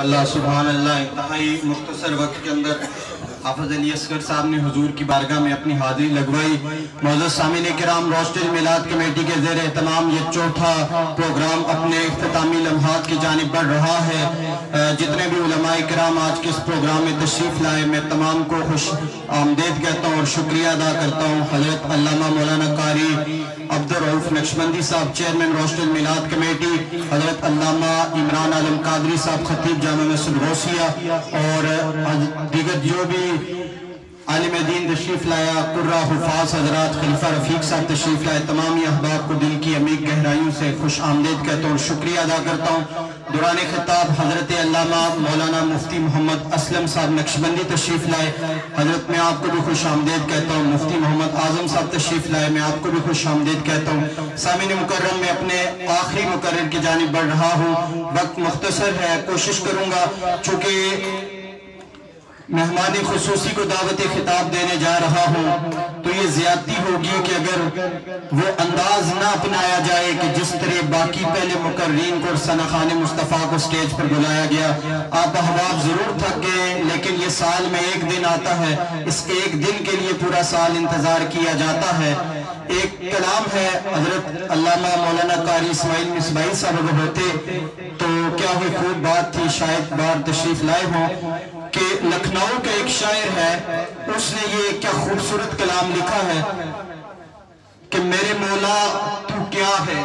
اللہ سبحان اللہ انتہائی مختصر وقت کے اندر حافظ علی اسکر صاحب نے حضور کی بارگاہ میں اپنی حاضری لگوائی۔ معزز سامین کرام روشٹر میلاد کمیٹی کے زیر اہتمام یہ چوتھا پروگرام اپنے اختتامی لمحات کی جانب بڑھ رہا ہے۔ جتنے بھی علماء کرام آج کے اس پروگرام میں تشریف لائے، میں تمام کو خوش آمدید کہتا ہوں اور شکریہ ادا کرتا ہوں۔ حضرت علامہ مولانا کاری عبدالعوف نقشمندی صاحب، چیئرمین روشن میلاد کمیٹی، حضرت علامہ عمران عالم قادری صاحب، خطیب جامعہ مسلم روسیہ اور دیگر جو بھی عالم دین تشریف لایا قرآ حفاظ، حضرات، خلیفہ رفیق صاحب تشریف لائے تمامی احباب کو دل کی امیق گہرائیوں سے خوش آمدید کہتا ہوں، شکریہ ادا کرتا ہوں۔ دوران خطاب حضرت علامہ مولانا مفتی محمد اسلم صاحب نقشبندی تشریف لائے، حضرت میں آپ کو بھی خوش آمدید کہتا ہوں، مفتی محمد اعظم صاحب تشریف لائے، میں آپ کو بھی خوش آمدید کہتا ہوں۔ سامعین مکرم، میں اپنے آخری مقرر کی جانب بڑھ رہا ہوں۔ وقت مختصر ہے، کوشش کروں گا، چونکہ مہمان خصوصی کو دعوت خطاب دینے جا رہا ہوں، تو یہ زیادتی ہوگی کہ اگر وہ انداز نہ اپنایا جائے کہ جس طرح باقی پہلے مقررین کو اور خان مصطفیٰ کو سٹیج پر بلایا گیا، آپ احباب ضرور تھک گئے، لیکن یہ سال میں ایک دن آتا ہے، اس ایک دن کے لیے پورا سال انتظار کیا جاتا ہے۔ ایک کلام ہے، حضرت علامہ مولانا قاری اسماعیل اسماعیل صاحب ہوتے، تو کیا ہوئی خوب بات تھی، شاید بار تشریف لائے ہوں۔ کہ لکھنؤ کا ایک شاعر ہے، اس نے یہ کیا خوبصورت کلام لکھا ہے کہ میرے مولا تو کیا ہے؟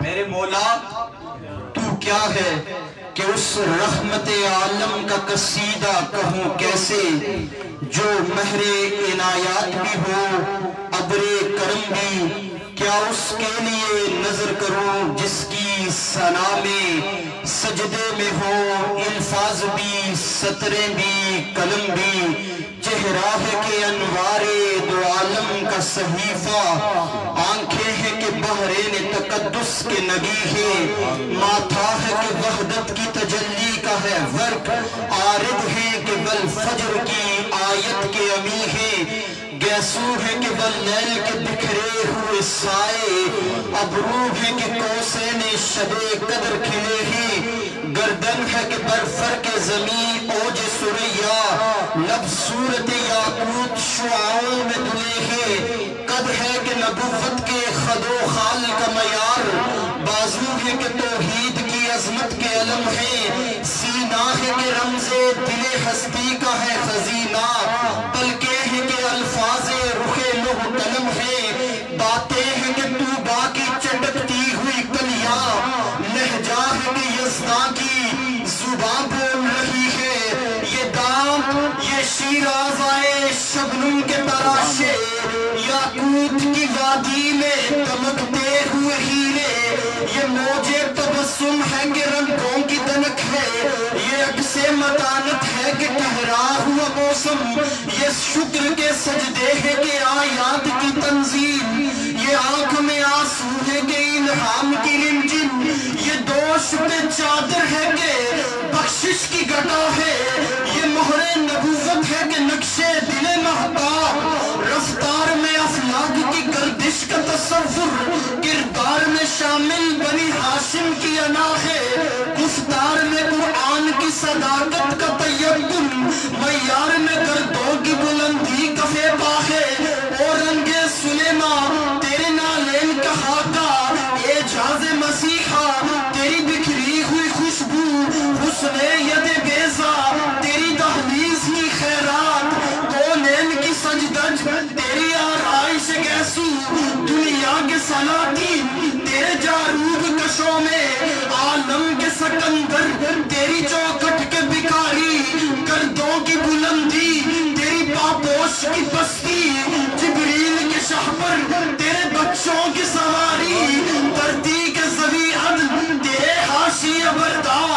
میرے مولا تو کیا ہے کہ اس رحمت عالم کا قصیدہ کہوں کیسے؟ جو مہر عنایات بھی ہو ادر کرم بھی کیا اس کے لیے نظر کروں جس کی سنا میں سجدے میں ہو الفاظ بھی سطریں بھی کلم بھی، چہرہ کے انوارِ دو عالم کا صحیفہ، آنکھیں ہیں کہ بہرینِ تقدس کے نبی ہے، ماتھا ہے کہ وحدت کی تجلی کا ہے ورک عارض ہے کہ بل فجر کی آیت کے امی ہے گیسو ہے کہ واللیل کے بکھرے ہوئے سائے ابرو ہے کہ کوسے نے شب قدر کھلے ہی۔ گردن ہے کہ برفر کے زمین، اوج سریا۔ لب صورت یاکوت شعاؤں میں دلے ہی۔ قد ہے کہ نبوت کے خد و خال کا میار بازو ہے کہ توحید کی عظمت کے علم ہے سینہ ہے کہ رمز دل ہستی کا ہے خزینہ۔ بلکہ الفاظ رخ لوہ قلم ہے۔ باتیں ہیں کہ تو با کی چٹکتی ہوئی کلیاں۔ لہجہ ہے کہ یزداں کی زبان بول رہی ہے۔ یہ دام شیراز آئے شبنم کے تراشے، یاقوت کی وادی میں دمکتے ہوئے ہیرے۔ یہ موجے تبسم ہے کہ رنگوں کی دنک ہے۔ یہ عکس متانت ہے کہ ٹھہرا ہوا موسم۔ یہ شکر کے سجدے ہے کہ آیات کی تنظیم یہ آنکھ میں آنسو ہے کہ انعام کی رمجن یہ دوش پہ چادر ہے کہ بخشش کی گٹا ہے۔ یہ مہرے نبوت شوق کہ نقشے دل محتاب رفتار میں افلاق کی گردش کا تصور، کردار میں شامل بنی ہاشم کی اناخے گفتار میں قرآن کی صداقت کا تیقن معیار کی بستی جبریل کے شاہ پر، تیرے بچوں کی سواری، دردی کے زوی عدل، تیرے حاشی بردار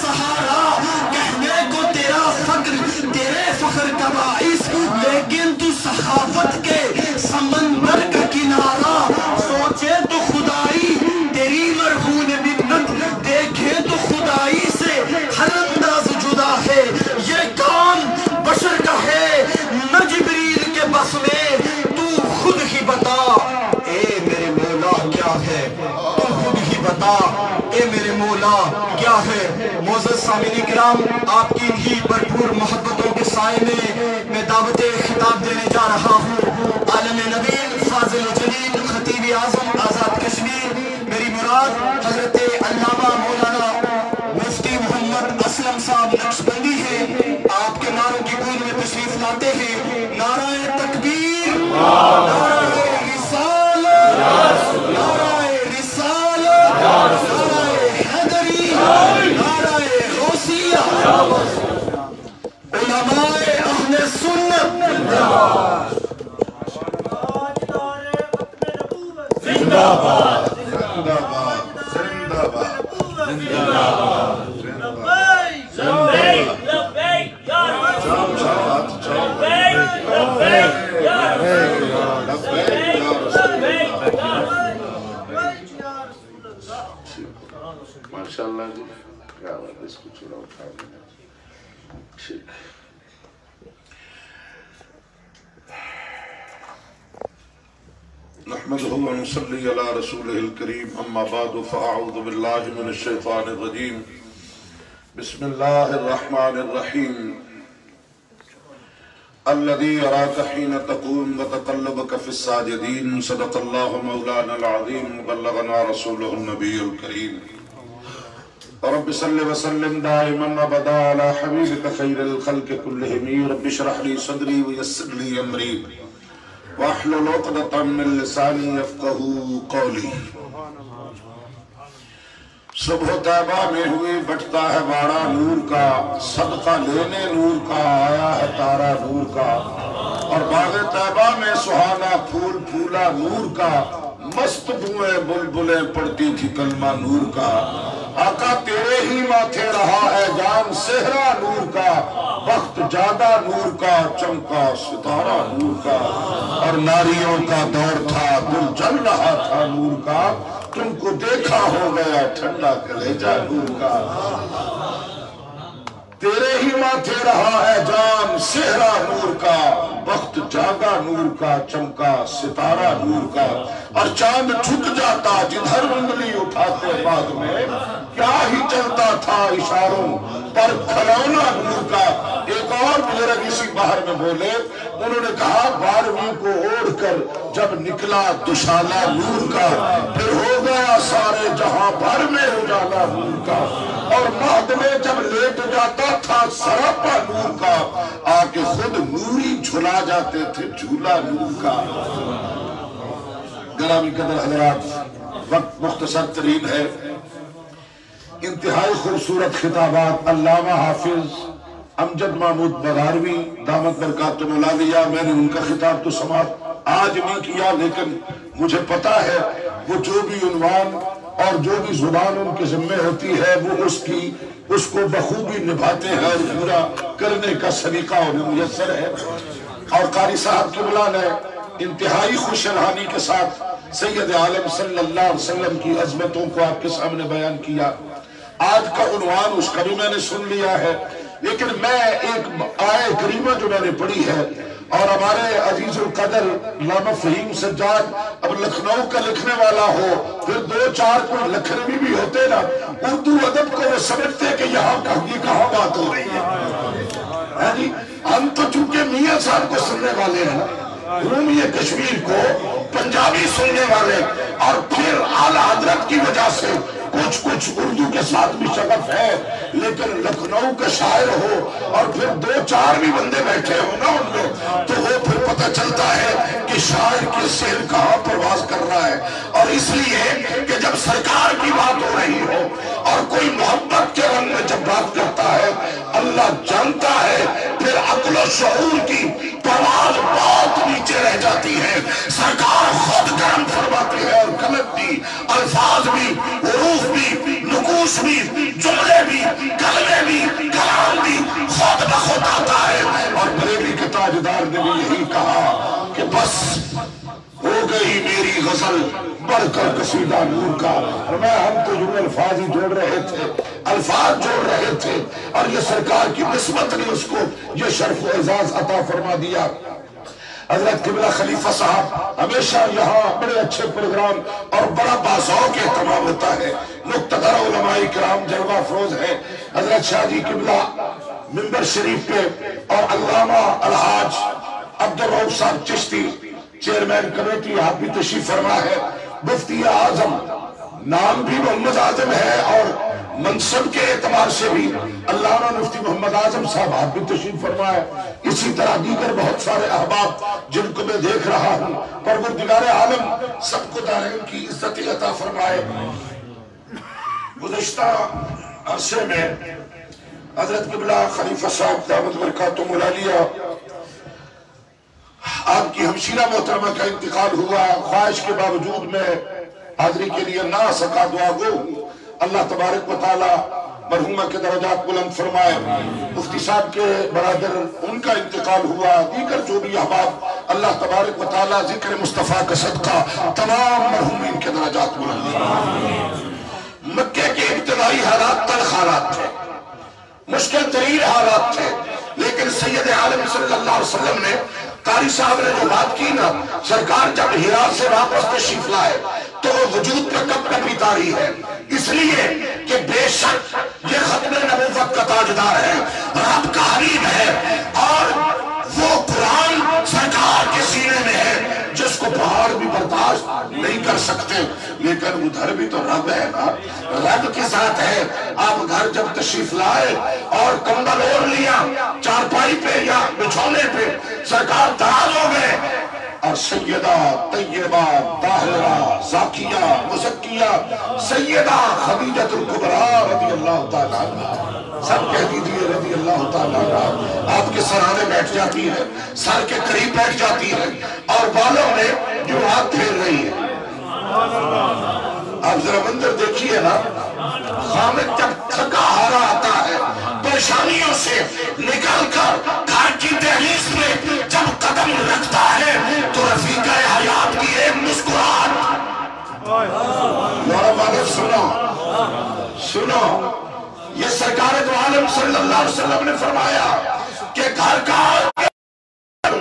سہارا، کہنے کو تیرا فقر تیرے فخر کا باعث، لیکن تو صحافت کے سمندر کا کنارہ۔ سوچے تو خدائی، تیری مرہون منت، دیکھے تو خدائی سے ہر انداز جدا ہے۔ یہ کام بشر کا ہے، نہ جبریل کے بس میں۔ تو خود ہی بتا، اے میرے مولا، کیا ہے؟ تو خود ہی بتا، اے میرے مولا کیا ہے سامین کرام، آپ کی ہی بھرپور محبتوں کے سائے میں میں دعوت خطاب دینے جا رہا ہوں۔ عالم نبیل فاضل جلیل خطیب اعظم آزاد کشمیر، میری مراد حضرت علامہ مولانا مفتی محمد اسلم صاحب نقشبندی ہے آپ کے نعروں کی گونج میں تشریف لاتے ہیں۔ نعرہ تکبیر۔ ماشاء اللہ جی کیا بات ہے اس کو چھوڑا اٹھا دیں ٹھیک نحمده ونصلي على رسوله الكريم، أما بعد، فأعوذ بالله من الشيطان الرجيم. بسم الله الرحمن الرحيم. الذي يراك حين تقوم وتقلبك في الساجدين، صدق الله مولانا العظيم، وبلغنا رسوله النبي الكريم. رب صل وسلم دائما ابدا على حبيبك خير الخلق كلهم. رب اشرح لي صدري ويسر لي امري. واحلل عقدة من لساني يفقهوا قولي. صبح طیبہ میں ہوئے بٹتا ہے بارہ نور کا، صدقہ لینے نور کا، آیا ہے تارا نور کا۔ اور باغ طیبہ میں سہانا پھول پھولا نور کا۔ مست بوئیں بلبلیں پڑتی تھی کلمہ نور کا۔ آقا تیرے ہی ماتھے رہا ہے جان سہرا نور کا، وقت جادہ نور کا، چمکا ستارہ نور کا۔ اور ناریوں کا دور تھا، دل جل رہا تھا نور کا۔ تم کو دیکھا ہو گیا ٹھنڈا کلیجہ نور کا۔ تیرے ہی ماتھے رہا ہے جان سہرا نور کا وقت جاگا نور کا، چمکا ستارہ نور کا۔ اور چاند چھک جاتا جدھر انگلی اٹھاتے بعد میں، کیا ہی چلتا تھا اشاروں پر کھلونا نور کا۔ ایک اور بزرگ اسی باہر میں بولے۔ انہوں نے کہا، بارہویں کو اوڑھ کر جب نکلا دشالہ نور کا، پھر ہو گیا سارے جہاں بھر میں اجالا نور کا۔ اور مہد میں جب لیٹ جاتا تھا سراپا نور کا آ کے خود نوری جھلا جاتے تھے جھولا نور کا۔ گرامی قدر حضرات وقت مختصر ترین ہے۔ انتہائی خوبصورت خطابات، علامہ حافظ امجد محمود بغاروی دامت برکات ملا دیا میں نے ان کا خطاب تو سماعت آج نہیں کیا، لیکن مجھے پتا ہے وہ جو بھی عنوان اور جو بھی زبان ان کے ذمہ ہوتی ہے، وہ اس کی، اس کو بخوبی نبھاتے ہیں اور پورا کرنے کا سلیقہ انہیں میسر ہے۔ اور قاری صاحب کی بلا نے انتہائی خوش الحانی کے ساتھ سید عالم صلی اللہ علیہ وسلم کی عظمتوں کو آپ کے سامنے بیان کیا۔ آج کا عنوان، اس کا بھی میں نے سن لیا ہے۔ لیکن میں ایک آئے کریمہ جو میں نے پڑھی ہے، اور ہمارے عزیز القدر علامہ فہیم سجاد اب لکھنؤ کا لکھنے والا ہو، پھر دو چار کوئی لکھنوی بھی ہوتے نا، اردو ادب کو وہ سمجھتے کہ یہاں کہاں یہ کہاں بات ہو رہی ہے۔ جی؟ ہم تو چونکہ میاں صاحب کو سننے والے ہیں رومی کشمیر کو پنجابی سننے والے، اور پھر اعلی حضرت کی وجہ سے کچھ کچھ اردو کے ساتھ بھی شغف ہے، لیکن لکھنؤ کا شاعر ہو اور پھر دو چار بھی بندے بیٹھے ہو نا ان میں، تو وہ پھر پتہ چلتا ہے کہ شاعر کی سیل کہاں پرواز کر رہا ہے۔ اور اس لیے کہ جب سرکار کی بات ہو رہی ہو اور کوئی محبت کے رنگ میں جب بات کرتا ہے اللہ جانتا ہے، پھر عقل و شعور کی پرواز بہت نیچے رہ جاتی ہے۔ سرکار خود گرم فرماتی ہے اور غلط بھی، الفاظ بھی، حروف بھی، نقوش بھی، جملے بھی، کلمے بھی، کلام بھی خود بخود آتا ہے۔ اور بریلی کے تاجدار نے بھی یہی کہا کہ بس ہو گئی میری غزل، بڑھ کر قصیدہ نور کا۔ اور میں ہم تو جو الفاظ ہی جوڑ رہے تھے۔ الفاظ جوڑ رہے تھے اور یہ سرکار کی نسبت نے اس کو یہ شرف و اعزاز عطا فرما دیا۔ حضرت قبلہ خلیفہ صاحب ہمیشہ یہاں بڑے اچھے پروگرام اور بڑا بازوق اہتمام ہوتا ہے۔ مقتدر علماء کرام جلوہ فروز ہے حضرت شاہ جی قبلہ ممبر شریف پہ اور علامہ الحاج عبد الرؤف صاحب چشتی چیئرمین کمیٹی آپ بھی تشریف فرما ہے۔ مفتی اعظم نام بھی محمد اعظم ہے اور منصب کے اعتبار سے بھی اللہ علامہ مفتی محمد اعظم صاحب آپ بھی تشریف فرما اسی طرح دیگر بہت سارے احباب جن کو میں دیکھ رہا ہوں، پروردگار عالم سب کو دارین کی عزت عطا فرمائے۔ گزشتہ عرصے میں حضرت قبلہ خلیفہ صاحب دعوت برکاتم العالیہ آپ کی ہمشیرہ محترمہ کا انتقال ہوا، خواہش کے باوجود میں حاضری کے لیے نہ سکا دعا گو۔ ہوں اللہ تبارک و تعالی مرحومہ کے درجات بلند فرمائے۔ مفتی صاحب کے برادر، ان کا انتقال ہوا، دیگر جو بھی احباب، اللہ تبارک و تعالی ذکر مصطفیٰ کا صدقہ تمام مرحومین کے درجات بلند فرمائے۔ مکہ کے ابتدائی حالات تلخ حالات تھے، مشکل ترین حالات تھے، لیکن سید عالم صلی اللہ علیہ وسلم نے قاری صاحب نے جو بات کی نا، سرکار جب ہرار سے واپس تشریف لائے تو وہ وجود پہ کب کبھی تاری ہے؟ اس لیے کہ بے شک یہ ختم نبوت کا تاجدار ہے، رب کا حریب ہے اور وہ قرآن سرکار کے سینے میں ہے۔ جس کو پہاڑ بھی برداشت نہیں کر سکتے، لیکن ادھر بھی تو رب ہے نا۔ رب کے ساتھ ہے۔ آپ گھر جب تشریف لائے اور کمبل اوڑھ لیا، چارپائی پہ یا بچھونے پہ، سرکار دراز ہو گئے۔ اور سیدہ طیبہ طاہرہ زاکیہ مزکیہ سیدہ خدیجت القبرہ رضی اللہ تعالیٰ عنہ۔ سب کہہ دیجیے رضی اللہ تعالیٰ عنہ، آپ کے سرانے بیٹھ جاتی ہے سر کے قریب بیٹھ جاتی ہے اور بالوں میں جو ہاتھ پھیر رہی ہے آپ ذرا منظر دیکھیے نا خامد جب تھکا ہارا آتا ہے پریشانیوں سے نکل کر گھر کی دہلیز میں جب قدم رکھتا ہے تو رفیق حیات کی ایک مسکراہٹ میرا مالک سنو۔ سنو۔ یہ سرکار دو عالم صلی اللہ علیہ وسلم نے فرمایا کہ گھر کا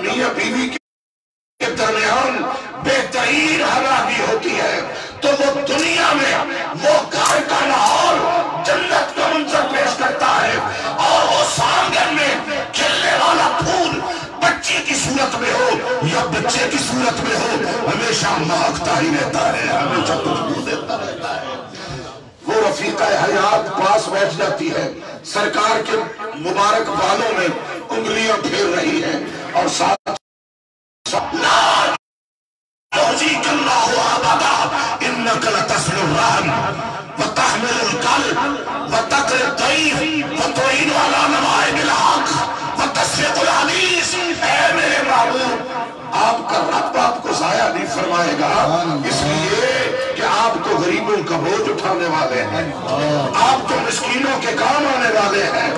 میاں بیوی کے درمیان بہترین ہوا بھی ہوتی ہے۔ تو وہ دنیا میں وہ گھر کا لاہور جنت کا منظر پیش کرتا ہے سانگن میں کھلنے والا پھول بچی کی صورت میں ہو یا بچے کی صورت میں ہو، ہمیشہ مہکتا ہی رہتا ہے، ہمیشہ خوشبو دیتا رہتا ہے۔ وہ رفیقہ حیات پاس بیٹھ جاتی ہے۔ سرکار کے مبارک بالوں میں انگلیاں پھیر رہی ہیں اور ساتھ انك لتصل الرحم وتحمل القلب وتقري الضيف وتعين على نوائب آپ کا رب آپ کو ضائع نہیں فرمائے گا. اس لیے کہ آپ تو غریبوں کا بوجھ اٹھانے والے ہیں. آپ تو مسکینوں کے کام آنے والے ہیں.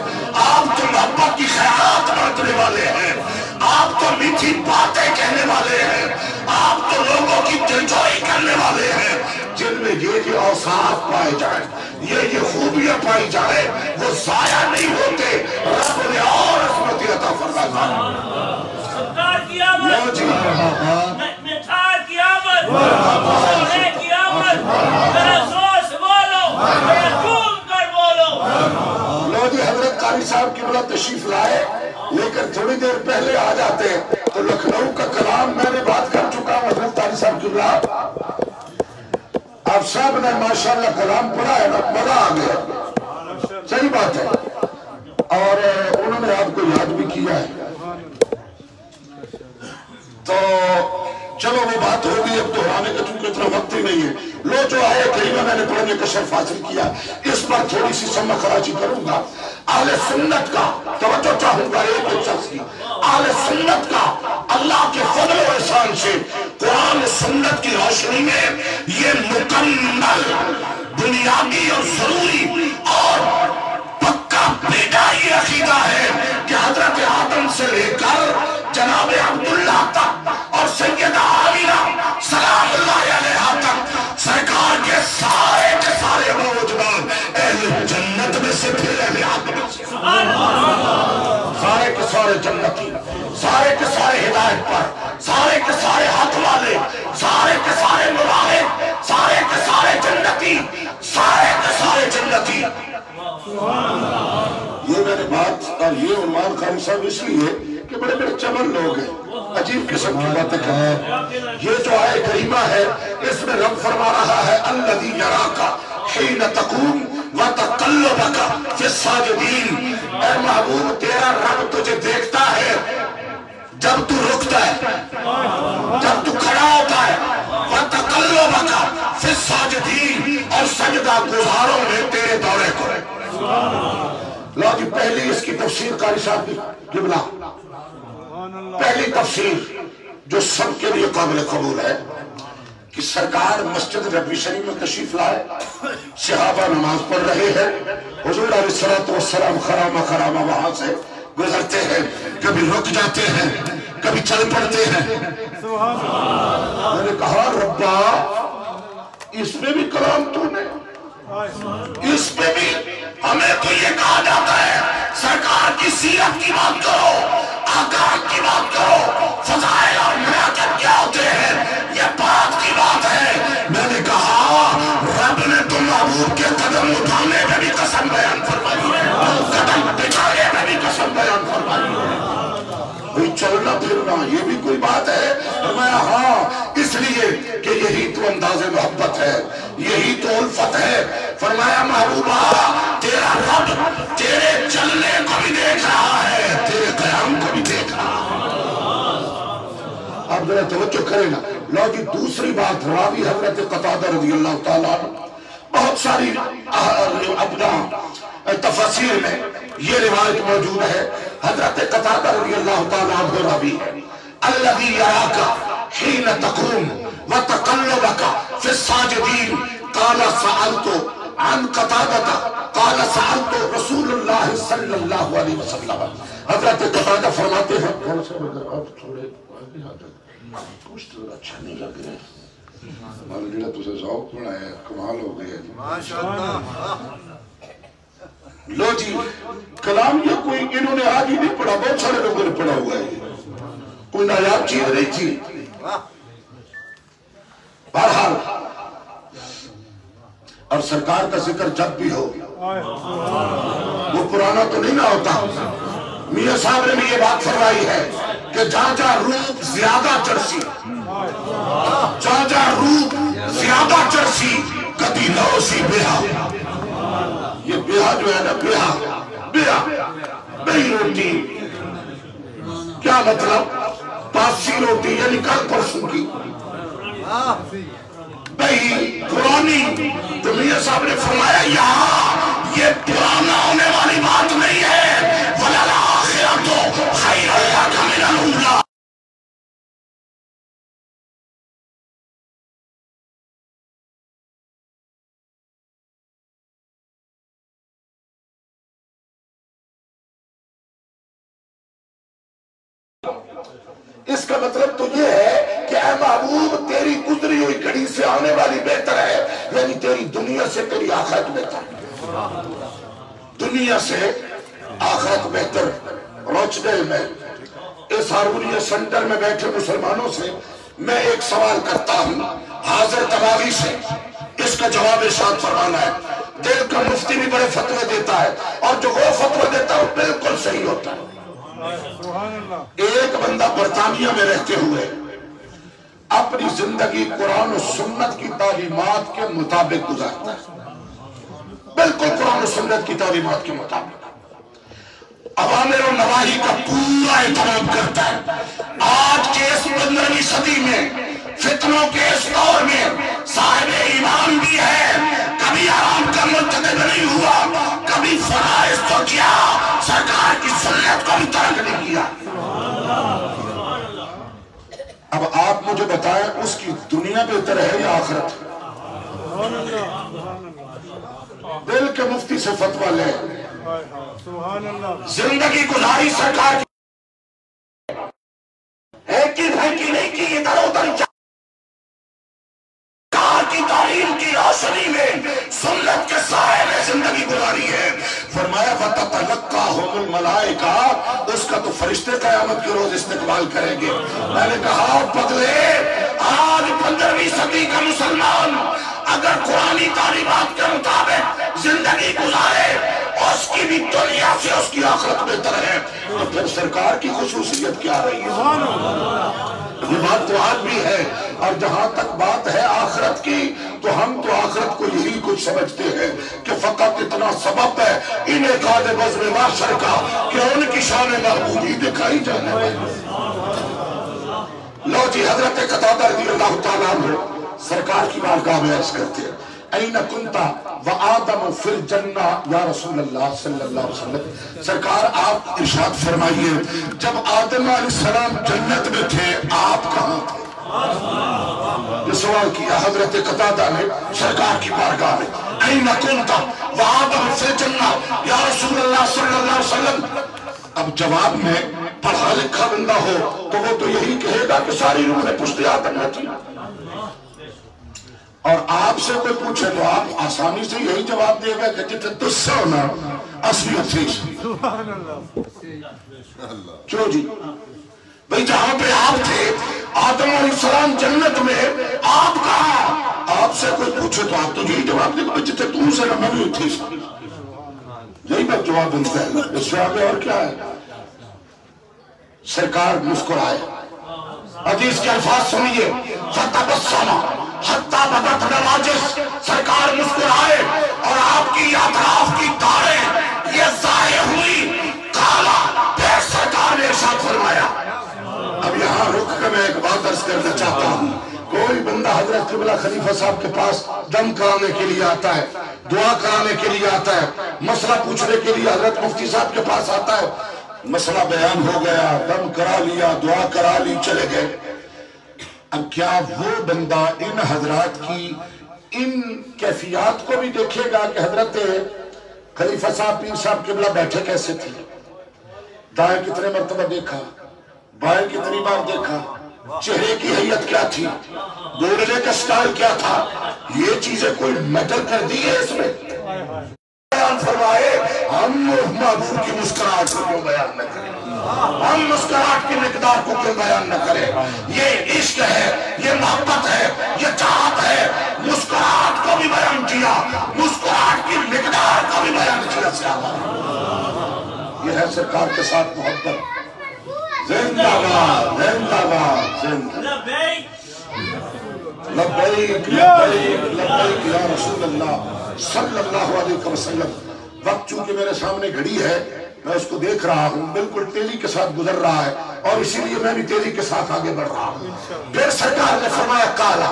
آپ تو محبت کی خیرات بانٹنے والے ہیں. آپ تو میٹھی باتیں کہنے والے ہیں. آپ تو لوگوں کی دلجوئی کرنے والے ہیں. جن میں یہ یہ اوصاف پائے جائیں یہ یہ خوبیاں پائی جائیں وہ ضائع نہیں ہوتے. رب نے اور عطا فرمایا صاحب کی تشریف لائے لیکن تھوڑی دیر پہلے آ جاتے تو لکھنؤ کا کلام میں نے بات کر چکا ہوں حضرت صاحب کی بلا۔ آپ صاحب نے ماشاءاللہ کلام پڑھا ہے نا مزہ آ گیا۔ صحیح بات ہے۔ اور انہوں نے آپ کو یاد بھی کیا ہے۔ تو چلو وہ بات ہوگی اب تو دہرانے کا چونکہ اتنا وقت ہی نہیں ہے۔ لو جو آئے کریمہ میں نے پڑھنے کا شرف حاصل کیا، اس پر تھوڑی سی سمہ خراجی کروں گا۔ اہل سنت کا توجہ چاہوں گا، ایک شخص کی۔ اہل سنت کا اللہ کے فضل و احسان سے قرآن سنت کی روشنی میں یہ مکمل دنیاگی اور ضروری اور پکا بیٹا یہ عقیدہ ہے کہ حضرت آدم سے لے کر جناب عبداللہ تک اور سیدہ آمینہ سلام اللہ علیہ تک۔ سرکار کے سارے کے سارے موجبان اہل جنت میں سے پھر اہل ہیں سارے کے سارے جنت لوگ ہیں عجیب قسم کی باتیں کرتے ہیں۔ یہ جو آئے کریمہ ہے، اس میں رب فرما رہا ہے، الذی یراکا حین تقوم و تقلبکا فی الساجدین۔ اے محبوب، تیرا رب تجھے دیکھتا ہے جب تو رکتا ہے، جب تو کھڑا ہوتا ہے۔ وَتَقَلُّبَكَ فِي السَّاجِدِينَ اور سجدہ گزاروں میں تیرے دورے کو۔ لو جی پہلی اس کی تفسیر قاری صاحب کی قبلہ پہلی تفسیر جو سب کے لیے قابل قبول ہے کہ سرکار مسجد ربی شریف میں تشریف لائے، صحابہ نماز پڑھ رہے ہیں، حضور علیہ السلام والسلام خرامہ خرامہ وہاں سے گزرتے ہیں، کبھی رک جاتے ہیں، کبھی چل پڑتے ہیں۔ میں نے کہا، ربا، اس میں بھی کلام تو نے اس میں بھی ہمیں پھرنا یہ بھی کوئی بات ہے؟ فرمایا ہاں اس لیے کہ یہی تو انداز محبت ہے، یہی تو الفت ہے۔ فرمایا، محبوبہ، تیرا رب تیرے چلنے کو بھی دیکھ رہا ہے، تیرے قیام کو بھی دیکھ رہا ہے۔ اب ذرا توجہ کرے نا۔ لو جی دوسری بات، راوی حضرت قطادہ رضی اللہ تعالیٰ عنہ۔ بہت ساری اپنا تفسیر میں یہ روایت موجود ہے حضرت قطادہ رضی اللہ تعالیٰ عنہ راوی ہے الذي يراك حين تقوم وتقلبك في الساجدين قال سألت عن قطادة قال سألت رسول اللہ صلی اللہ علیہ وسلم حضرت قطادہ فرماتے ہیں اگر آپ تھوڑے آگے آ کچھ تو اچھا نہیں لگ رہے ہمارا جڑا تجھے ذوق بنایا کمال ہو گیا لو جی کلام یہ کوئی انہوں نے آج ہی نہیں پڑھا بہت سارے لوگوں نے پڑھا ہوا ہے کوئی نایاب چیز نہیں تھی۔ بہرحال اور سرکار کا ذکر جب بھی ہو وہ پرانا تو نہیں نہ ہوتا۔ میاں صاحب نے بھی یہ بات فرمائی ہے کہ جہاں جہاں روپ زیادہ چرسی جہاں جہاں روپ زیادہ چرسی، کبھی نو سی بیہا یہ بیہا جو ہے نا بیہا بیہا بہی روٹی۔ کیا مطلب؟ باسی روٹی یعنی کل پرسوں کی۔ بھئی پرانی۔ تو میاں صاحب نے فرمایا، یہاں یہ پرانا ہونے والی بات نہیں ہے۔ وَلَلْآخِرَةُ خَيْرٌ لَكَ مِنَ الْأُولَى۔ دنیا سے آخرت بہتر روچنے میں، اس ہارمونیا سنٹر میں بیٹھے مسلمانوں سے میں ایک سوال کرتا ہوں، حاضر تباغی سے۔ اس کا جواب ارشاد فرمانا ہے۔ دل کا مفتی بھی بڑے فتوے دیتا ہے اور جو وہ فتوے دیتا ہے وہ بالکل صحیح ہوتا ہے۔ ایک بندہ برطانیہ میں رہتے ہوئے اپنی زندگی قرآن و سنت کی تعلیمات کے مطابق گزارتا ہے۔ بالکل قرآن و سنت کی تعلیمات کے مطابق۔ عوامر و نواہی کا پورا احترام کرتا ہے۔ آج کے اس پندرہویں صدی میں، فتنوں کے اس دور میں صاحب ایمان بھی ہے۔ کبھی آرام کا مرتدب نہیں ہوا، کبھی فرائض تو کیا۔ سرکار کی سنت کو بھی ترک نہیں کیا۔ اب آپ مجھے بتائیں، اس کی دنیا بہتر ہے یا آخرت؟ دل کے مفتی سے فتوہ لے زندگی گزاری سرکار کی۔ بھینکی نہیں کی، ادھر ادھر جا۔ کی تعلیم کی روشنی میں سنت کے سائے میں زندگی گزاری ہے۔ فرمایا فَتَتَلَقَّهُمُ الْمَلَائِكَةِ اس کا تو فرشتے قیامت کے روز استقبال کریں گے۔ میں نے کہا بدلے۔ آج پندرہویں صدی کا مسلمان، اگر قرآنی تعلیمات کے مطابق زندگی گزارے اس کی بھی دنیا سے اس کی آخرت بہتر ہے۔ تو پھر سرکار کی خصوصیت کیا رہی ہے؟ یہ بات تو آج بھی ہے اور جہاں تک بات ہے آخرت کی تو ہم تو آخرت کو یہی کچھ سمجھتے ہیں کہ فقط اتنا سبب ہے انہیں کاد بزم معاشر کا کہ ان کی شان محبوبی دکھائی جانے۔ والی لو جی حضرت قطادہ رضی اللہ تعالیٰ سرکار کی بارگاہ میں عرض کرتے ہیں۔ این کنتا و آدم فی الجنہ یا رسول اللہ صلی اللہ علیہ وسلم، سرکار، آپ ارشاد فرمائیے، جب آدم علیہ السلام جنت میں تھے، آپ کہاں تھے؟ یہ سوال کیا حضرت قطادہ نے سرکار کی بارگاہ میں؟ این کنتا و آدم فی الجنہ یا رسول اللہ صلی اللہ علیہ وسلم. اب جواب میں، پڑھا لکھا بندہ ہو، تو وہ تو یہی کہے گا کہ ساری روح نے پشت آدم میں تھی اور آپ سے کوئی پوچھے تو آپ آسانی سے یہی جواب دے گا کہ جتنے تجھ سے ہونا اصلی تھی کیوں جی؟ بھئی جہاں پہ آپ تھے، آدم علیہ السلام جنت میں آپ کہاں؟ آپ سے کوئی پوچھے تو آپ تو یہی جواب دے گا جتنے تم سے نہ میں بھی تھی یہی بات جواب ملتا ہے۔ اس سے آگے اور کیا ہے؟ سرکار مسکرائے۔ حدیث کے الفاظ سنیے۔ فتح فتبسما حتی بدت نواجس سرکار مسکرائے اور آپ کی اطراف کی تاریں یہ ضائع ہوئی۔ کالا پھر سرکار نے ارشاد فرمایا۔ اب یہاں رک کے میں ایک بات عرض کرنا چاہتا ہوں۔ کوئی بندہ حضرت قبلہ خلیفہ صاحب کے پاس دم کرانے کے لیے آتا ہے، دعا کرانے کے لیے آتا ہے، مسئلہ پوچھنے کے لیے حضرت مفتی صاحب کے پاس آتا ہے، مسئلہ بیان ہو گیا، دم کرا لیا، دعا کرا لی، چلے گئے۔ اب کیا وہ بندہ ان حضرات کی ان کیفیات کو بھی دیکھے گا کہ حضرت خلیفہ صاحب پیر صاحب قبلہ بیٹھے کیسے تھے؟ دائیں کتنے مرتبہ دیکھا، بائیں کتنی بار دیکھا، چہرے کی حیت کیا تھی؟ بولنے کا سٹائل کیا تھا؟ یہ چیزیں کوئی میٹر کر دی ہے اس میں؟ بیان فرمائے، ہم محبوب کی مسکراہٹ کو کیوں بیان نہ کریں؟ ہم مسکراہٹ کی مقدار کو کیوں بیان نہ کریں؟ یہ عشق ہے، یہ محبت ہے، یہ چاہت ہے، مسکراہٹ کو بھی بیان کیا، مسکراہٹ کی مقدار کو بھی بیان کیا صحابہ یہ ہے سرکار کے ساتھ محبت۔ زندہ باد زندہ باد زندہ لبیک لبیک لبیک لبیک، یا رسول اللہ۔ صلی اللہ علیہ وسلم. وقت چونکہ میرے سامنے گھڑی ہے، میں اس کو دیکھ رہا ہوں، بالکل تیزی کے ساتھ گزر رہا ہے، اور اسی لیے میں بھی تیزی کے ساتھ آگے بڑھ رہا ہوں۔ پھر سرکار نے فرمایا کالا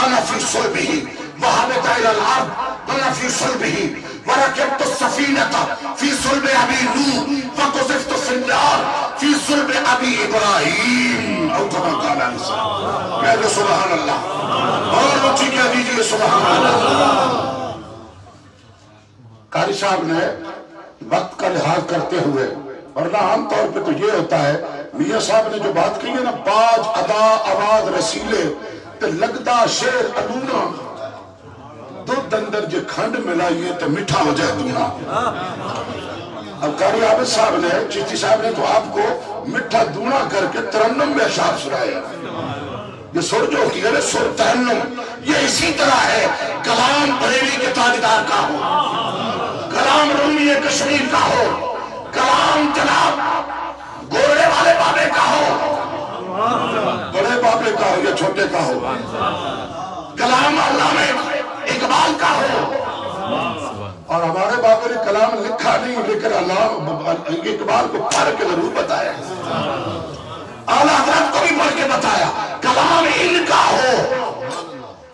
انا فی صلبہی وحبت الى الارض، انا فی صلبہی، ورکبت السفینة فی صلب ابی نوح، وقذفت فی النار فی صلب ابی ابراہیم۔ او کما قال علیہ السلام۔ کہہ سبحان اللہ، اور اچھی کہہ دیجیے سبحان اللہ۔ قاری صاحب نے وقت کا لحاظ کرتے ہوئے، ورنہ عام طور پہ تو یہ ہوتا ہے، میاں صاحب نے جو بات کی ہے نا، باج، ادا، آواز، رسیلے، تے لگدا شیر، الونا دو دندر جے کھنڈ ملائیے تے میٹھا ہو جائے دونا اب قاری عابد صاحب نے چیتی صاحب نے تو آپ کو میٹھا دونا کر کے ترنم میں اشار سنائے۔ یہ سر جو ہوتی ہے سر ترنم، یہ اسی طرح ہے، کلام بریلی کے تاجدار کا۔ ہو کلام رومی کشمیر کا ہو، کلام جناب گورے والے بابے کا ہو۔ بڑے بابے کا ہو یا چھوٹے کا ہو۔ کلام علامہ اقبال کا ہو۔ اور ہمارے بابے نے کلام لکھا نہیں، لیکن علامہ اقبال کو پڑھ کے ضرور بتایا۔ اعلیٰ حضرت کو بھی پڑھ کے بتایا، کلام ان کا ہو۔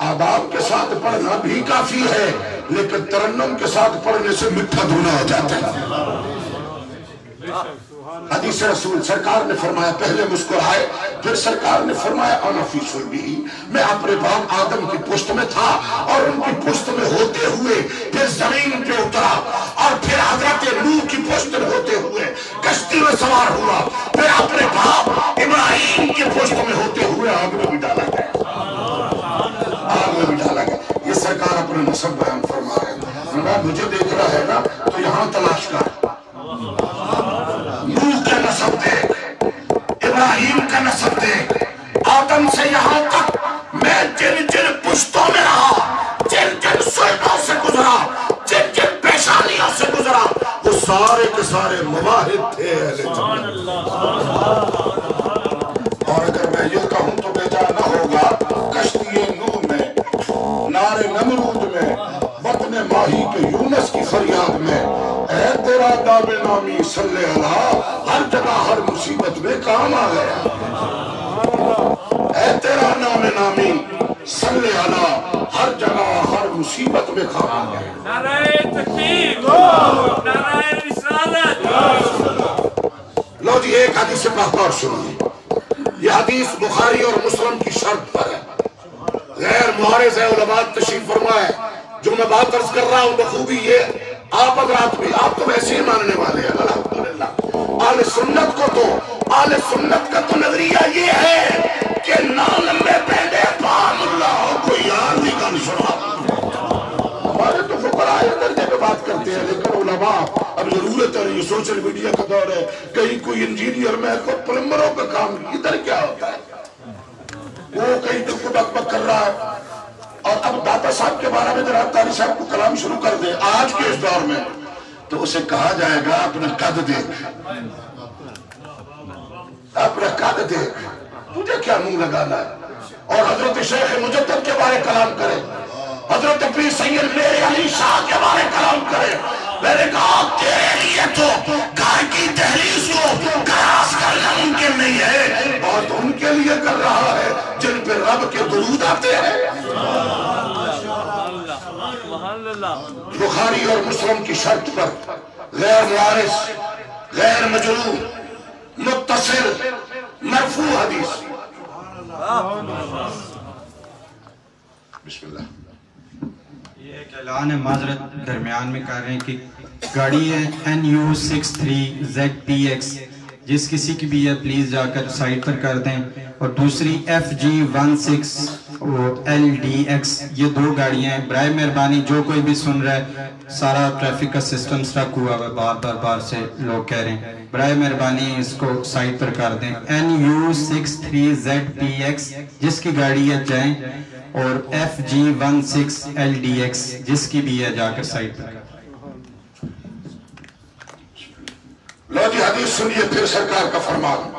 آداب کے ساتھ پڑھنا بھی کافی ہے، لیکن ترنم کے ساتھ پڑھنے سے مٹھا دھونا ہو جاتا ہے۔ حدیث رسول، سرکار نے فرمایا، پہلے مسکرائے، پھر سرکار نے فرمایا انا فی صلبی، میں اپنے باپ آدم کی پشت میں تھا اور ان کی پشت میں ہوتے ہوئے پھر زمین پہ اترا اور پھر حضرت نوح کی پشت میں ہوتے ہوئے کشتی میں سوار ہوا۔ پھر اپنے باپ ابراہیم کی پشت میں ہوتے ہوئے آگ میں بھی ڈالا گیا آگ میں بھی ڈالا گیا سرکار اپنے نصب بیان فرما رہے ہیں مجھے دیکھ رہا ہے نا ہوں بخوبی یہ آپ حضرات بھی آپ تو ویسے ہی ماننے والے ہیں، الحمدللہ۔ آل سنت کو تو آل سنت کا تو نظریہ یہ ہے کہ نام میں پہلے پام اللہ کوئی یار نہیں کن سنا ہمارے تو فقراء درجے پہ بات کرتے ہیں، لیکن علماء اب ضرورت ہے یہ سوشل میڈیا کا دور ہے۔ کہیں کوئی انجینئر میں کو پلمبروں کا کام، ادھر کیا ہوتا ہے؟ وہ کہیں تو کو بک بک کر رہا ہے۔ اور اب داتا صاحب کے بارے میں جناب تاری صاحب کو کلام شروع کر دیں آج کے اس دور میں، تو اسے کہا جائے گا، اپنا قد دیکھ۔ اپنا قد دیکھ۔ تجھے کیا منہ لگانا ہے؟ اور حضرت شیخ مجدد کے بارے کلام کرے۔ حضرت پیر سید میرے علی شاہ کے بارے کلام کرے۔ میں نے کہا، تیرے لیے تو گائے کی تحریز کو کراس کرنا ممکن نہیں ہے اور تو ان کے لیے کر رہا ہے، جن پہ رب کے درود آتے ہیں۔ بخاری اور مسلم کی شرط پر غیر معارض غیر مجروح، متصل، مرفوع حدیث۔ بسم اللہ۔ یہ ایک اعلان ہے معذرت درمیان میں کر رہے ہیں کہ گاڑی ہے N U six three Z P X جس کسی کی بھی ہے پلیز جا کر سائٹ پر کر دیں۔ اور دوسری F G one six L D X یہ دو گاڑیاں ہیں۔ برائے مہربانی جو کوئی بھی سن رہا ہے، سارا ٹریفک کا سسٹم سٹرک ہوا ہوا ہے۔ بار بار بار سے لوگ کہہ رہے ہیں۔ برائے مہربانی اس کو سائٹ پر کر دیں۔ N U six three Z P X جس کی گاڑی ہے جائیں، اور F G one six L D X جس کی بھی ہے جا کر سائٹ پر۔ لو جی حدیث سنیے، پھر سرکار کا فرمان۔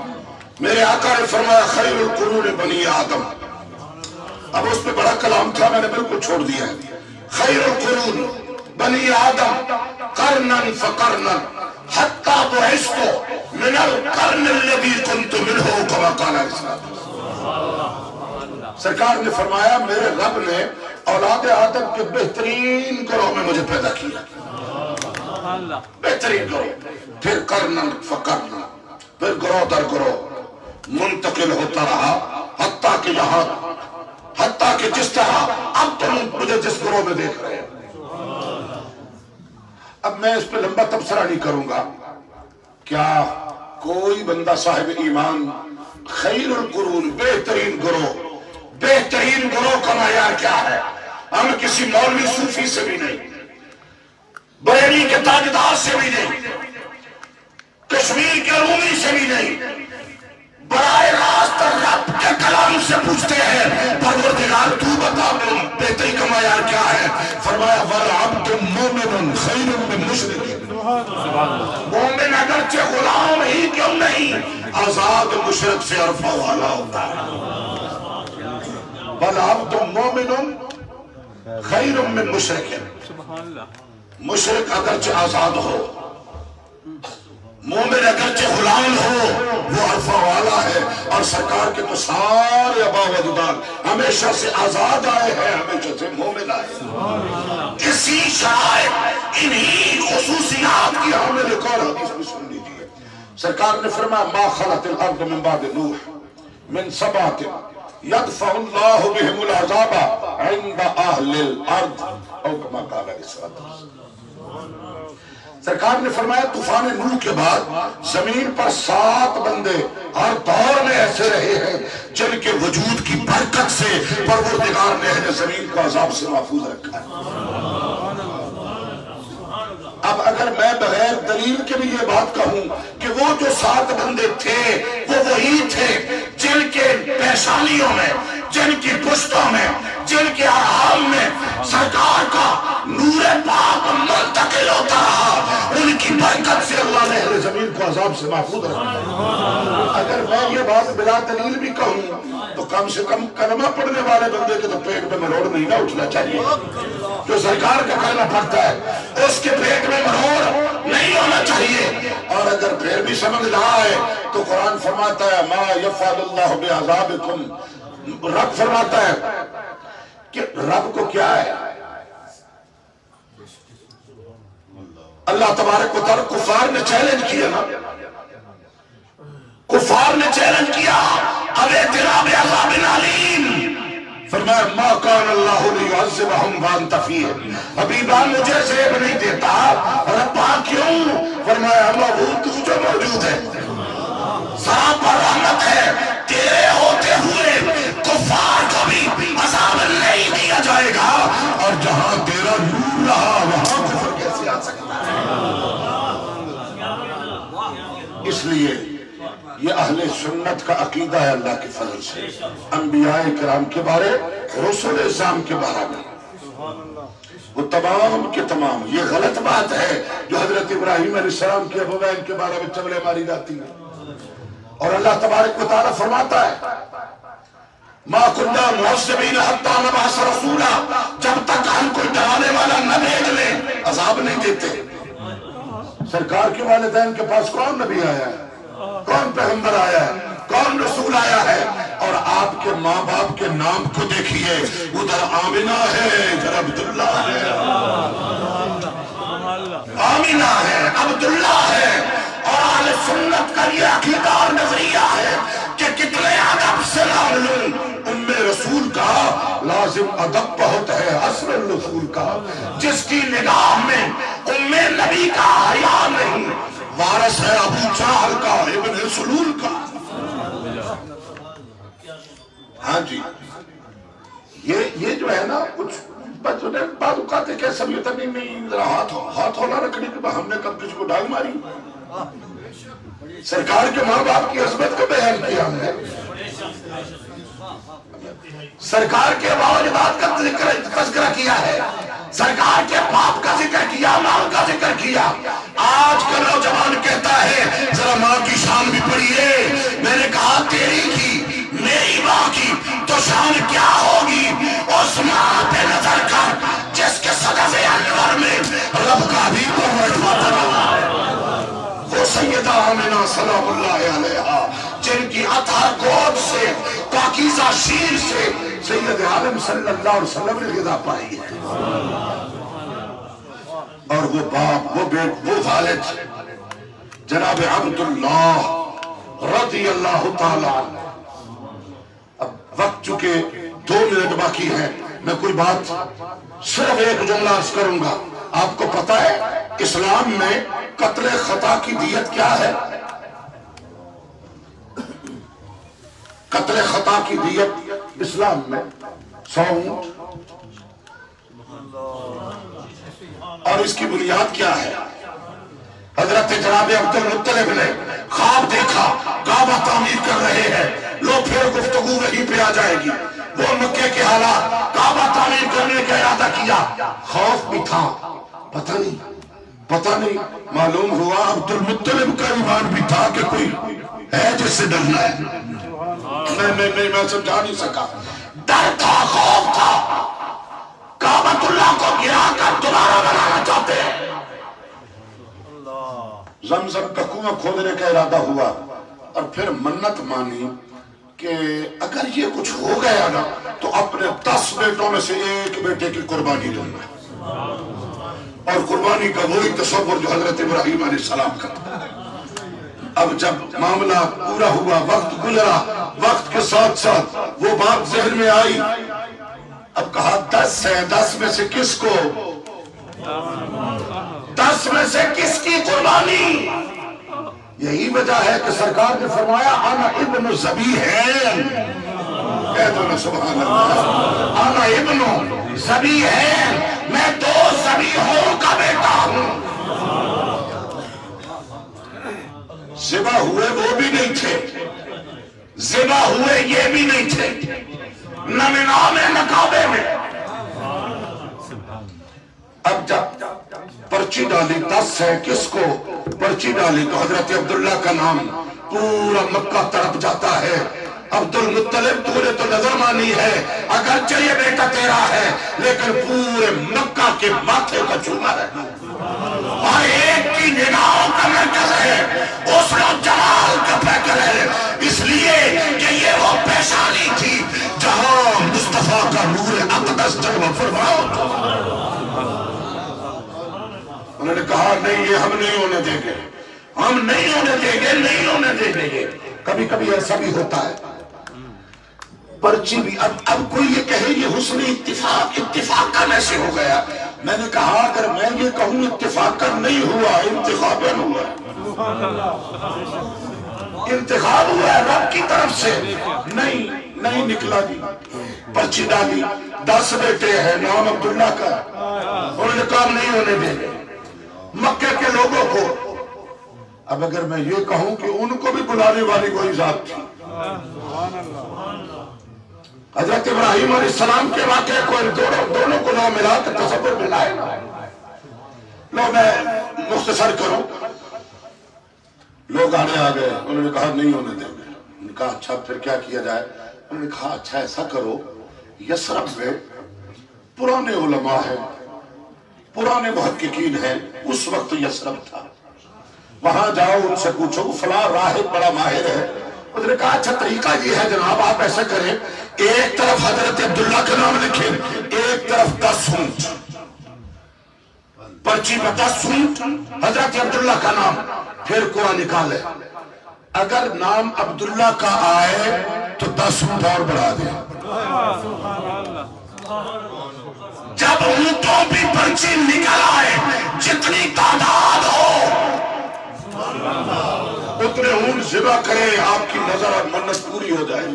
میرے آقا نے فرمایا خیر القرون بنی آدم۔ اب اس پہ بڑا کلام تھا میں نے بالکل چھوڑ دیا ہے۔ خیر القرون بنی آدم کرنن فکرنن حتی بعثتو من القرن الذي كنت منه كما قال اسلام سرکار نے فرمایا میرے رب نے اولاد آدم کے بہترین گروہ میں مجھے پیدا کیا۔ بہترین گروہ۔ پھر کرنا فکرنا پھر گروہ در گروہ۔ منتقل ہوتا رہا، حتیٰ کہ یہاں، حتیٰ کہ جس طرح اب تم مجھے جس گروہ میں دیکھ رہے ہیں۔ اب میں اس پہ لمبا تبصرہ نہیں کروں گا۔ کیا کوئی بندہ صاحب ایمان خیر القرون، بہترین گروہ بہترین گروہ کا معیار کیا ہے؟ ہم کسی مولوی صوفی سے بھی نہیں، بریلی کے تاجدار سے بھی نہیں، کشمیر کے رومی سے بھی نہیں برائے راست رب کے کلام سے پوچھتے ہیں، پروردگار تو بتا بہتری کا معیار کیا ہے فرمایا، وَالْعَبْدُ مُؤْمِنٌ خَيْرٌ مِّن مُشْرِكٍ۔ مومن اگرچہ غلام ہی کیوں نہیں، آزاد مشرق سے عرفہ والا ہوتا ہے۔ وَالْعَبْدُ مُؤْمِنٌ خَيْرٌ مِّن مُشْرِكٍ۔ مشرق اگرچہ آزاد ہو مومن اگرچہ غلام ہو، وہ عرفہ والا ہے۔ اور سرکار کے تو سارے ابا و ہمیشہ سے آزاد آئے ہیں، ہمیشہ سے مومن آئے اسی شاید انہی خصوصیات کی ہمیں ایک اور حدیث بھی سن لیجیے سرکار نے فرمایا، ما خلت الارض من بعد نوح من سبات يدفع الله بهم العذاب عند اهل الارض. او كما قال اس الاسلام سرکار نے فرمایا طوفان نوح کے بعد زمین پر سات بندے ہر دور میں ایسے رہے ہیں جن کے وجود کی برکت سے پروردگار نے اہل زمین کو عذاب سے محفوظ رکھا ہے۔ اب اگر میں بغیر دلیل کے بھی یہ بات کہوں کہ وہ جو سات بندے تھے، وہ وہی تھے جن کے پیشانیوں میں، جن کی پشتوں میں، جن کے آرام میں سرکار کا نور پاک منتقل ہوتا رہا۔ ان کی برکت عذاب سے محفوظ رکھتا ہے اگر میں یہ بات بلا دلیل بھی کہوں، تو کم سے کم کلمہ پڑھنے والے بندے کے تو پیٹ میں مروڑ نہیں نہ اٹھنا چاہیے۔ جو سرکار کا کلمہ پڑھتا ہے، اس کے پیٹ میں مروڑ نہیں ہونا چاہیے۔ اور اگر پھر بھی سمجھ رہا ہے، تو قرآن فرماتا ہے، ما یفعل اللہ بعذابکم رب فرماتا ہے کہ رب کو کیا ہے؟ اللہ تبارک و تعالی کفار نے چیلنج کیا نا۔ کفار نے چیلنج کیا۔ ابے تراب عذاب علیم۔ فرمایا، ما کان اللہ لیعذبہم وانت فیہم حبیبہ مجھے زیب نہیں دیتا ربا ہاں کیوں؟ فرمایا، اللہ وہ تو جو موجود ہے۔ سراپا رحمت ہے۔ تیرے ہوتے ہوئے کفار کو بھی عذاب نہیں دیا جائے گا۔ اور جہاں تیرا نور رہا، وہاں کفر کیسے آ سکتا ہے اس لیے یہ اہل سنت کا عقیدہ ہے اللہ کے فضل سے، انبیاء کرام کے بارے، رسول اسلام کے بارے میں۔ وہ تمام کے تمام، یہ غلط بات ہے جو حضرت ابراہیم علیہ السلام کے ابوین کے بارے میں چبلے ماری جاتی ہیں۔ اور اللہ تبارک و تعالیٰ فرماتا ہے، ما کننا معذبین حتی نبعث رسولا، جب تک ہم کوئی ڈرانے والا نہ بھیج لیں، عذاب نہیں دیتے۔ سرکار کے والدین کے پاس کون نبی آیا ہے؟ کون پیغمبر آیا ہے؟ کون رسول آیا ہے؟ اور آپ کے ماں باپ کے نام کو دیکھیے، ادھر آمینہ ہے، ادھر عبداللہ ہے۔ آمینہ ہے، عبداللہ ہے۔ اور آل سنت کا یہ عقیدہ اور نظریہ ہے کہ کتنے ادب سے نام لوں رسول کا لازم ادب بہت ہے اصل رسول کا۔ جس کی نگاہ میں ام نبی کا حیا نہیں، وارث ہے ابو چاہل کا، ابن سلول کا۔ ہاں جی۔ یہ یہ جو ہے نا، کچھ بعض اوقات کہ سمیتا نہیں نہیں، ذرا ہاتھ ہاتھ ہونا رکھنے کے بعد ہم نے کب کسی کو ڈال ماری۔ سرکار کے ماں باپ کی عظمت کا بیان کیا ہم نے۔ سرکار کے باوجدات کا ذکر تذکرہ کیا ہے۔ سرکار کے باپ کا ذکر کیا ماں کا ذکر کیا۔ آج کا نوجوان کہتا ہے، ذرا ماں کی شان بھی پڑھیے۔ میں نے کہا، تیری کی، میری ماں کی تو شان کیا ہوگی؟ اس ماں پہ نظر کر، جس کے صدف انور میں رب کا بھی پروٹ پاتا وہ سیدہ آمینہ سلام اللہ علیہ۔ جن کی عطا گود سے، پاکیزہ شیر سے سید عالم صلی اللہ علیہ وسلم نے غذا پائی۔ ہے اور وہ باپ، وہ بیٹ، وہ والد، جناب عبداللہ رضی اللہ تعالی اب وقت چکے دو منٹ باقی ہے، میں کوئی بات صرف ایک جملہ عرض کروں گا۔ آپ کو پتا ہے، اسلام میں قتل خطا کی دیت کیا ہے؟ قتل خطا کی دیت اسلام میں سو اونٹ۔ اور اس کی بنیاد کیا ہے؟ حضرت جناب عبد المطلب نے خواب دیکھا، کعبہ تعمیر کر رہے ہیں۔ لو پھر گفتگو وہیں پہ آ جائے گی۔ وہ مکے کے حالات، کعبہ تعمیر کرنے کا ارادہ کیا۔ خوف بھی تھا۔ پتہ نہیں پتہ نہیں، معلوم ہوا عبد المطلب کا ایمان بھی تھا کہ کوئی ہے جس سے ڈرنا ہے۔ نہیں نہیں نہیں میں سمجھا نہیں سکا۔ ڈر تھا، خوف تھا۔ کعبۃ اللہ کو گرا کر دوبارہ بنانا چاہتے ہیں۔ زمزم کا کنواں کھودنے کا ارادہ ہوا اور پھر منت مانی کہ اگر یہ کچھ ہو گیا نا، تو اپنے دس بیٹوں میں سے ایک بیٹے کی قربانی دوں گا اور قربانی کا وہی تصور جو حضرت ابراہیم علیہ السلام کا تھا۔ اب جب معاملہ پورا ہوا، وقت گزرا، وقت کے ساتھ ساتھ وہ بات ذہن میں آئی۔ اب کہا، دس ہے، دس میں سے کس کو؟ دس میں سے کس کی قربانی؟ یہی وجہ ہے کہ سرکار نے فرمایا انا ابن زبی ہے کہہ دو نا سبحان اللہ۔ انا ابن زبی ہے میں دو زبی ہوں کا بیٹا ہوں۔ زبا ہوئے وہ بھی نہیں تھے زبا ہوئے یہ بھی نہیں تھے نہ منا میں نہ کعبے میں اب جب پرچی ڈالی دس ہے کس کو پرچی ڈالی تو حضرت عبداللہ کا نام پورا مکہ تڑپ جاتا ہے عبد المطلب تو نے تو نظر مانی ہے اگرچہ یہ بیٹا تیرا ہے لیکن پورے مکہ کے ماتھے کا چوما ہے اور ایک کی نگاہوں کا مرکز ہے اس لو جلال کا پیکر ہے اس لیے کہ یہ وہ پیشانی تھی جہاں مصطفیٰ کا نور اقدس جلوہ فرماؤ انہوں نے کہا، نہیں، یہ ہم نہیں ہونے دیں گے۔ ہم نہیں ہونے دیں گے، نہیں ہونے دیں گے۔ کبھی کبھی ایسا بھی ہوتا ہے۔ پرچی بھی۔ اب اب کوئی یہ کہے یہ حسن اتفاق اتفاق کا ایسے ہو گیا۔ میں نے کہا، اگر میں یہ کہوں، اتفاق کا نہیں ہوا، انتخاب ہوا؟ ہے انتخاب ہوا ہے رب کی طرف سے۔ نہیں نہیں نکلا جی۔ پرچی ڈالی۔ دس بیٹے ہیں، نام عبداللہ کا۔ انہوں نے کام نہیں ہونے دیں مکہ کے لوگوں کو۔ اب اگر میں یہ کہوں کہ ان کو بھی بلانے والی کوئی ذات تھی۔ حضرت ابراہیم علیہ السلام کے واقعے کو ان دونوں, دونوں کو نہ ملا تو تصور میں لائے لو میں مختصر کروں۔ لوگ آنے آ گئے انہوں نے کہا نہیں ہونے دیں گے۔ انہوں نے کہا اچھا پھر کیا کیا جائے؟ انہوں نے کہا اچھا ایسا کرو یسرب میں پرانے علماء ہیں پرانے محققین ہیں اس وقت یسرب تھا۔ وہاں جاؤ ان سے پوچھو فلاں راہب بڑا ماہر ہے۔ انہوں نے کہا اچھا طریقہ یہ ہے جناب، آپ ایسے کریں، ایک طرف حضرت عبداللہ کا نام لکھیں، ایک طرف دس سونٹ۔ پرچی میں دس سونٹ، حضرت عبداللہ کا نام، پھر قرآن نکالے اگر نام عبداللہ کا آئے، تو دس سونٹ اور بڑھا دیں۔ جب اونٹوں بھی پرچی نکل آئے، جتنی تعداد ہو۔ اتنے اونٹ ذبح کریں، آپ کی نظر اور منت پوری ہو جائے۔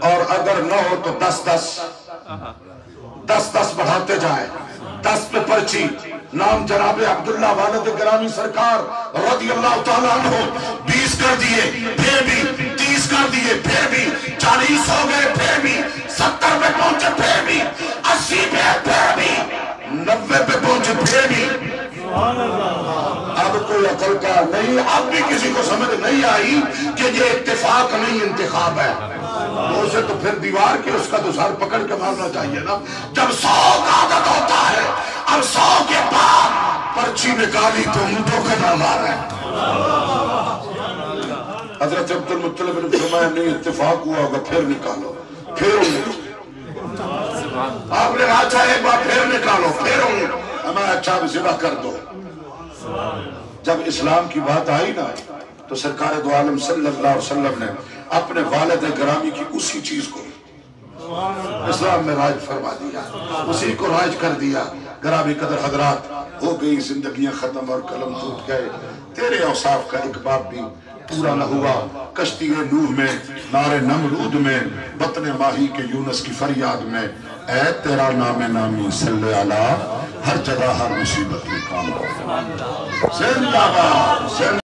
اور اگر نہ ہو تو دس دس۔ دس دس بڑھاتے جائیں۔ دس پہ پرچی۔ نام جناب عبداللہ والد گرامی سرکار رضی اللہ تعالیٰ عنہ، بیس کر دیے، پھر بھی تیس کر دیے، پھر بھی چالیس ہو گئے، پھر بھی ستر پہ پہنچے، پھر بھی اسی پہ، پھر بھی نوے پہ پہنچے، پھر بھی۔ اب کوئی عقل کا نہیں اب بھی کسی کو سمجھ نہیں آئی کہ یہ اتفاق نہیں، انتخاب ہے۔ اسے تو پھر دیوار کے اس کا تو سر پکڑ کے مارنا چاہیے نا۔ جب سو کا عدد ہوتا ہے، اب سو کے بعد پرچی نکالی تو اونٹوں کا نام آ رہا ہے۔ حضرت عبد المطلب نے فرمایا، نہیں، اتفاق ہوا ہوگا، پھر نکالو۔ پھر اونٹ آپ نے کہا اچھا ایک بار پھر نکالو، پھر اونٹ ہمیں اچھا بھی ذبح کر دو۔ جب اسلام کی بات آئی نا، تو سرکار دو عالم صلی اللہ علیہ وسلم نے اپنے والد گرامی کی اسی چیز کو اسلام میں راج فرما دیا، اسی کو راج کر دیا۔ گرامی قدر حضرات، ہو گئی، زندگیاں ختم اور قلم ٹوٹ گئے۔ تیرے اوصاف کا ایک باب بھی پورا نہ ہوا۔ کشتی نوح میں نار نمرود میں، بطن ماہی کے یونس کی فریاد میں۔ اے تیرا نام نامی صلی اللہ، ہر جگہ ہر مصیبت میں کام ہو زندہ باد